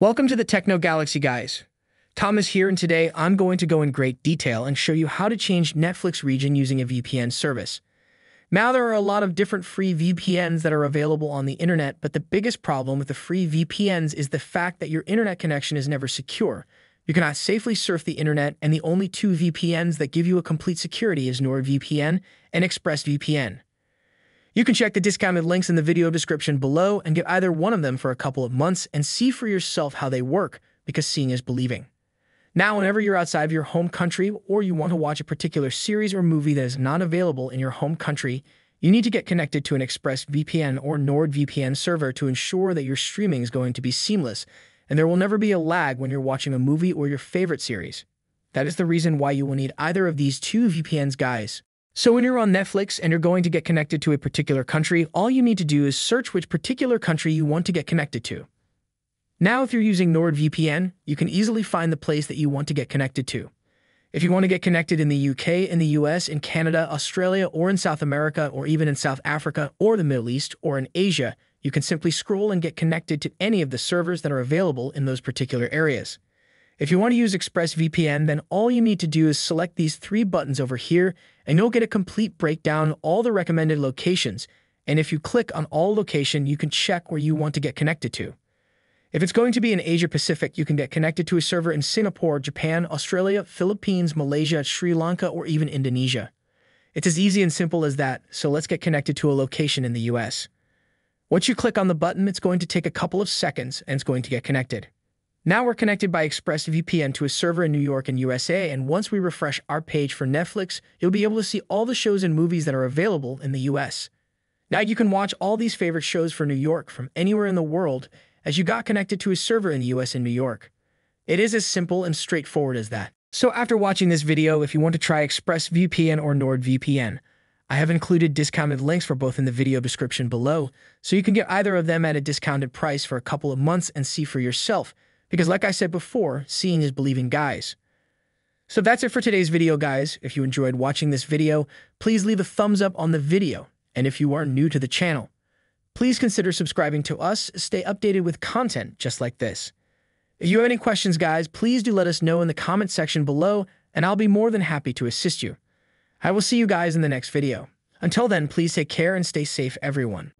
Welcome to the Techno Galaxy, guys. Thomas here, and today I'm going to go in great detail and show you how to change Netflix region using a VPN service. Now, there are a lot of different free VPNs that are available on the internet, but the biggest problem with the free VPNs is the fact that your internet connection is never secure. You cannot safely surf the internet, and the only two VPNs that give you a complete security is NordVPN and ExpressVPN. You can check the discounted links in the video description below and get either one of them for a couple of months and see for yourself how they work, because seeing is believing. Now, whenever you're outside of your home country or you want to watch a particular series or movie that is not available in your home country, you need to get connected to an ExpressVPN or NordVPN server to ensure that your streaming is going to be seamless and there will never be a lag when you're watching a movie or your favorite series. That is the reason why you will need either of these two VPNs, guys. So when you're on Netflix and you're going to get connected to a particular country, all you need to do is search which particular country you want to get connected to. Now, if you're using NordVPN, you can easily find the place that you want to get connected to. If you want to get connected in the UK, in the US, in Canada, Australia, or in South America, or even in South Africa, or the Middle East, or in Asia, you can simply scroll and get connected to any of the servers that are available in those particular areas. If you want to use ExpressVPN, then all you need to do is select these three buttons over here, and you'll get a complete breakdown all the recommended locations. And if you click on all location, you can check where you want to get connected to. If it's going to be in Asia Pacific, you can get connected to a server in Singapore, Japan, Australia, Philippines, Malaysia, Sri Lanka, or even Indonesia. It's as easy and simple as that, so let's get connected to a location in the US. Once you click on the button, it's going to take a couple of seconds and it's going to get connected. Now we're connected by ExpressVPN to a server in New York and USA, and once we refresh our page for Netflix, you'll be able to see all the shows and movies that are available in the US. Now you can watch all these favorite shows for New York from anywhere in the world as you got connected to a server in the US and New York. It is as simple and straightforward as that. So after watching this video, if you want to try ExpressVPN or NordVPN, I have included discounted links for both in the video description below, so you can get either of them at a discounted price for a couple of months and see for yourself because like I said before, seeing is believing, guys. So that's it for today's video, guys. If you enjoyed watching this video, please leave a thumbs up on the video. And if you are new to the channel, please consider subscribing to us. Stay updated with content just like this. If you have any questions, guys, please do let us know in the comment section below, and I'll be more than happy to assist you. I will see you guys in the next video. Until then, please take care and stay safe, everyone.